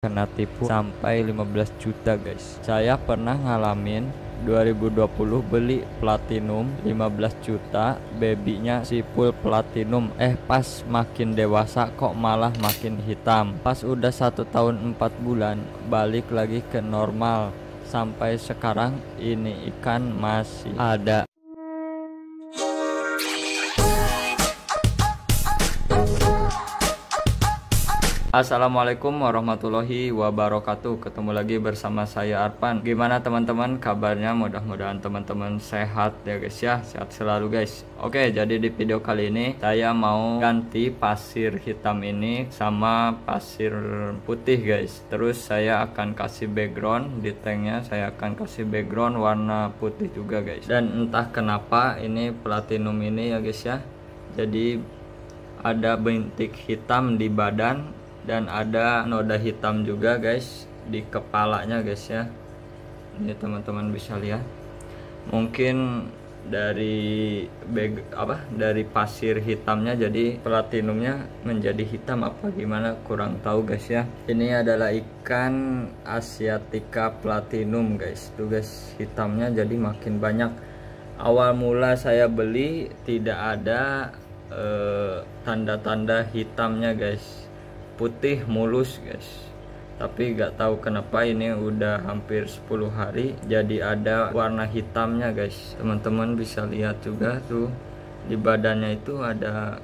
kena tipu sampai 15 juta guys. Saya pernah ngalamin 2020 beli platinum 15 juta babynya si full platinum. Eh pas makin dewasa kok malah makin hitam. Pas udah satu tahun empat bulan balik lagi ke normal. Sampai sekarang ini ikan masih ada Assalamualaikum warahmatullahi wabarakatuh. Ketemu lagi bersama saya Arpan. Gimana teman-teman? Kabarnya? Mudah-mudahan teman-teman sehat ya guys ya. Sehat selalu guys. Oke jadi di video kali ini Saya mau ganti pasir hitam ini Sama pasir putih guys. Terus saya akan kasih background Di tanknya saya akan kasih background warna putih juga guys. Dan entah kenapa ini platinum ini ya guys ya. Jadi ada bintik hitam di badan dan ada noda hitam juga guys di kepalanya guys ya. Ini teman-teman bisa lihat. Mungkin dari bag apa dari pasir hitamnya jadi platinumnya menjadi hitam apa gimana kurang tahu guys ya. Ini adalah ikan asiatica platinum guys. Tuh guys hitamnya jadi makin banyak. Awal mula saya beli tidak ada eh, tanda-tanda eh, hitamnya guys putih mulus guys. Tapi gak tahu kenapa ini udah hampir 10 hari jadi ada warna hitamnya guys. Teman-teman bisa lihat juga tuh di badannya itu ada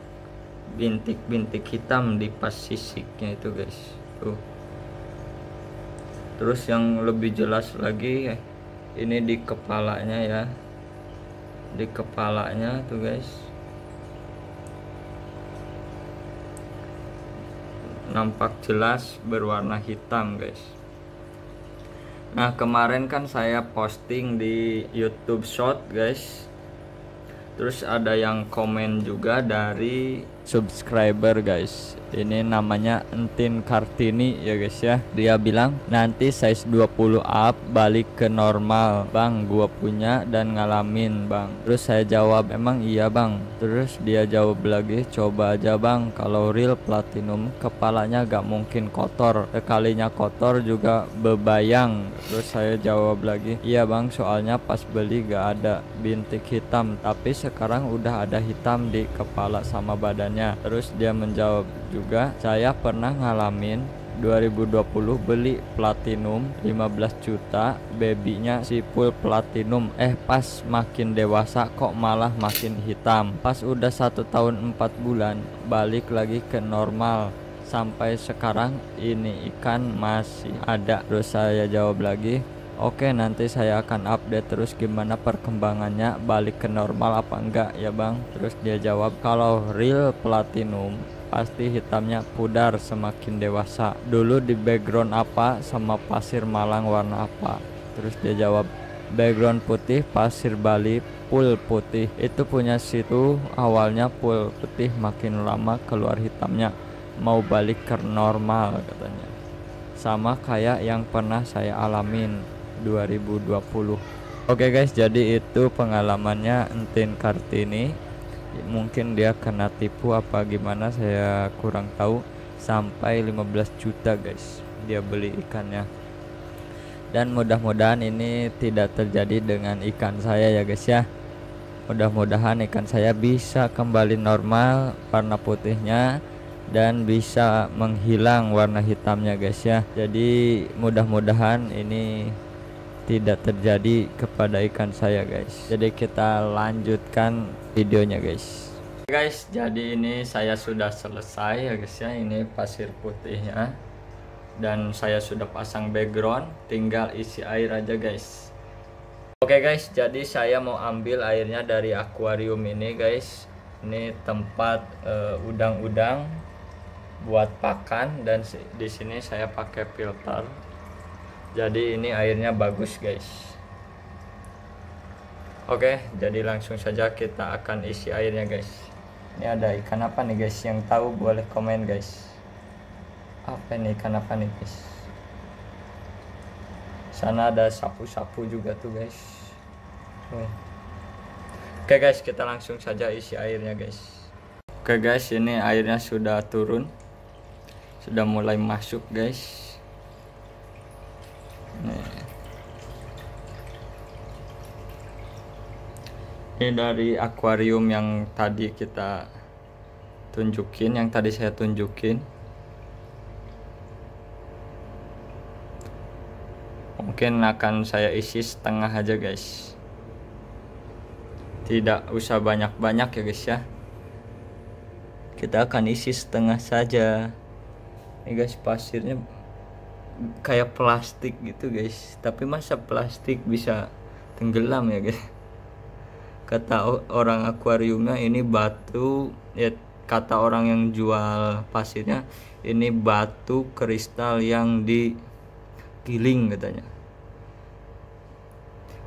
bintik-bintik hitam di pas sisiknya itu guys. Tuh. Terus yang lebih jelas lagi ini di kepalanya ya. Di kepalanya tuh guys nampak jelas berwarna hitam guys. Nah kemarin kan saya posting di YouTube short guys. Terus ada yang komen juga dari subscriber guys. Ini namanya Entin Kartini ya guys ya. Dia bilang nanti size 20 up balik ke normal bang. Gua punya dan ngalamin bang. Terus saya jawab emang iya bang? Terus dia jawab lagi coba aja bang. Kalau real platinum kepalanya gak mungkin kotor. Sekalinya kotor juga bebayang. Terus saya jawab lagi iya bang. Soalnya pas beli gak ada. Bintik hitam. Tapi sekarang udah ada hitam di kepala sama badan terus dia menjawab juga saya pernah ngalamin 2020 beli platinum 15 juta babynya si full platinum. Eh pas makin dewasa kok malah makin hitam. Pas udah satu tahun empat bulan balik lagi ke normal. Sampai sekarang ini ikan masih ada. Terus saya jawab lagi Oke nanti saya akan update terus gimana perkembangannya balik ke normal apa enggak ya bang? Terus dia jawab kalau real platinum pasti hitamnya pudar semakin dewasa. Dulu di background apa sama pasir malang warna apa? Terus dia jawab background putih pasir Bali full putih. Itu punya situ awalnya full putih makin lama keluar hitamnya. Mau balik ke normal katanya. Sama kayak yang pernah saya alamin 2020 Oke guys jadi itu pengalamannya Entin Kartini. Mungkin dia kena tipu apa gimana saya kurang tahu. Sampai 15 juta guys dia beli ikannya. Dan mudah-mudahan ini tidak terjadi dengan ikan saya ya guys ya. Mudah-mudahan ikan saya bisa kembali normal warna putihnya dan bisa menghilang warna hitamnya guys ya. Jadi mudah-mudahan ini tidak terjadi kepada ikan saya guys. Jadi kita lanjutkan videonya guys. Guys jadi ini saya sudah selesai ya guys ya. Ini pasir putihnya. Dan saya sudah pasang background tinggal isi air aja guys. Oke guys jadi saya mau ambil airnya dari akuarium ini guys. Ini tempat eh, udang-udang uh, buat pakan. Dan di sini saya pakai filter jadi ini airnya bagus guys. Oke jadi langsung saja kita akan isi airnya guys. Ini ada ikan apa nih guys? Yang tahu boleh komen guys. Apa ini ikan apa nih guys? Sana ada sapu-sapu juga tuh guys. Oke guys kita langsung saja isi airnya guys. Oke guys ini airnya sudah turun. Sudah mulai masuk guys ini dari akuarium yang tadi kita tunjukin yang tadi saya tunjukin. Mungkin akan saya isi setengah aja guys. Tidak usah banyak-banyak ya guys ya. Kita akan isi setengah saja. Ini guys pasirnya kayak plastik gitu guys. Tapi masa plastik bisa tenggelam ya guys kata orang akuariumnya ini batu ya kata orang yang jual pasirnya ini batu kristal yang digiling katanya.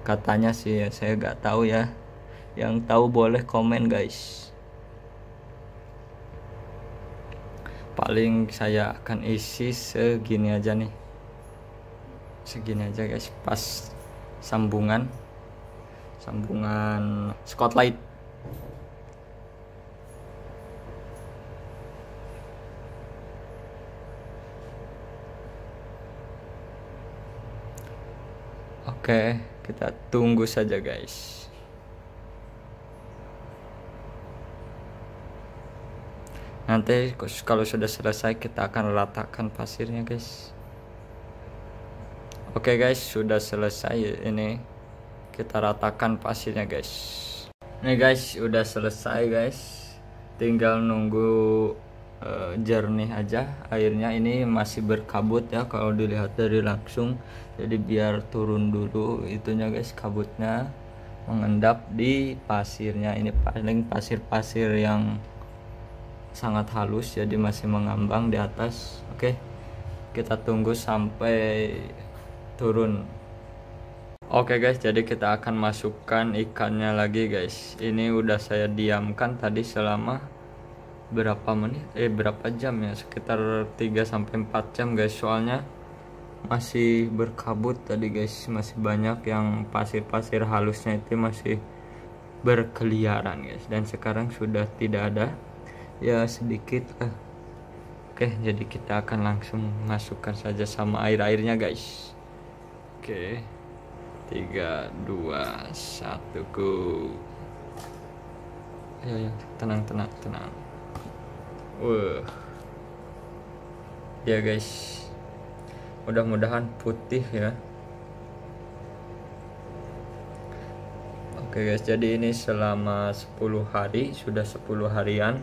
Katanya sih ya saya nggak tahu ya. Yang tahu boleh komen guys. Paling saya akan isi segini aja nih. Segini aja guys pas sambungan sambungan spotlight Oke, kita tunggu saja guys. Nanti kalau sudah selesai kita akan ratakan pasirnya guys. Oke guys, sudah selesai ini kita ratakan pasirnya guys. Nih guys udah selesai guys. Tinggal nunggu uh, jernih aja. Airnya ini masih berkabut ya kalau dilihat dari langsung. Jadi biar turun dulu itunya guys kabutnya. Mengendap di pasirnya ini. Paling pasir-pasir yang sangat halus jadi masih mengambang di atas. Oke kita tunggu sampai turun Oke guys, jadi kita akan masukkan ikannya lagi guys. Ini udah saya diamkan tadi selama berapa menit? Eh berapa jam ya? Sekitar 3 sampai 4 jam guys. Soalnya masih berkabut tadi guys, masih banyak yang pasir-pasir halusnya itu masih berkeliaran guys. Dan sekarang sudah tidak ada. Ya sedikit lah. Oke, jadi kita akan langsung masukkan saja sama air-airnya guys. Oke tiga dua satu go. Ayo ya tenang tenang tenang. Wah. Ya guys. Mudah-mudahan putih ya. Oke guys, jadi ini selama 10 hari, sudah 10 harian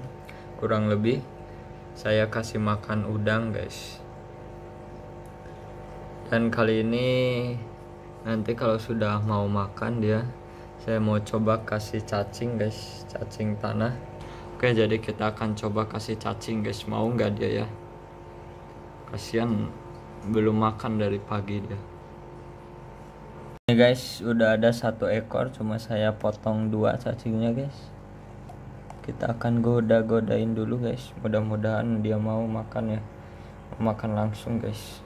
kurang lebih saya kasih makan udang guys. Dan kali ini nanti kalau sudah mau makan dia saya mau coba kasih cacing guys. Cacing tanah. Oke jadi kita akan coba kasih cacing guys. Mau nggak dia ya? Kasihan belum makan dari pagi dia. Ini guys udah ada satu ekor cuma saya potong dua cacingnya guys. Kita akan goda-godain dulu guys. Mudah-mudahan dia mau makan ya. Makan langsung guys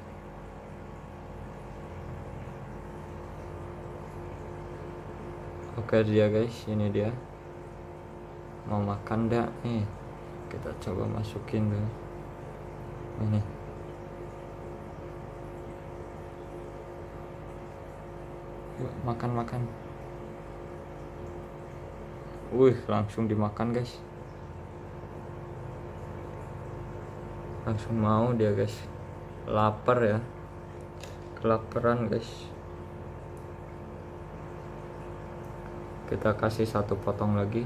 oke dia guys. Ini dia. Mau makan dah nih kita coba masukin dulu ini. Yuk makan makan. Wih langsung dimakan guys. Langsung mau dia guys. Lapar ya. Kelaparan guys kita kasih satu potong lagi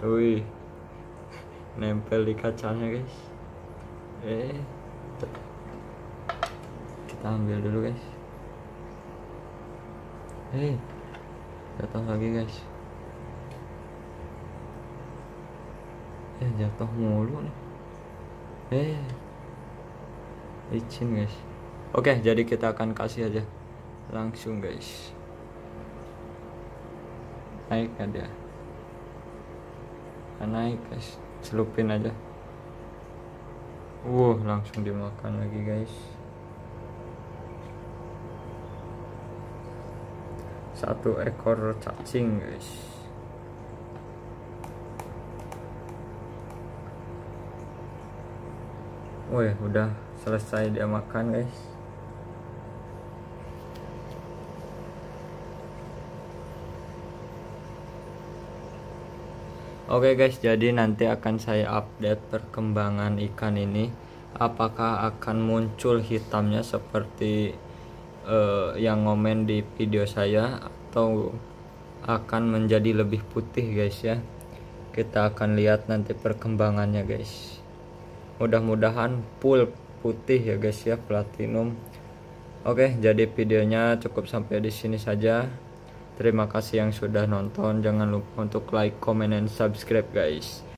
wih, nempel di kacanya guys. Eh, kita ambil dulu guys. Eh, jatuh lagi guys. Eh jatuh mulu nih. Eh licin guys. Oke jadi kita akan kasih aja langsung guys. Naik ada naik guys. Celupin aja. Wow langsung dimakan lagi guys. Satu ekor cacing guys Woi, udah selesai dia makan, guys. Oke guys, jadi nanti akan saya update perkembangan ikan ini. Apakah akan muncul hitamnya seperti uh, yang ngomen di video saya atau akan menjadi lebih putih guys ya. Kita akan lihat nanti perkembangannya guys. Mudah-mudahan full putih ya guys ya platinum. Oke, jadi videonya cukup sampai di sini saja. Terima kasih yang sudah nonton. Jangan lupa untuk like, comment, dan subscribe guys.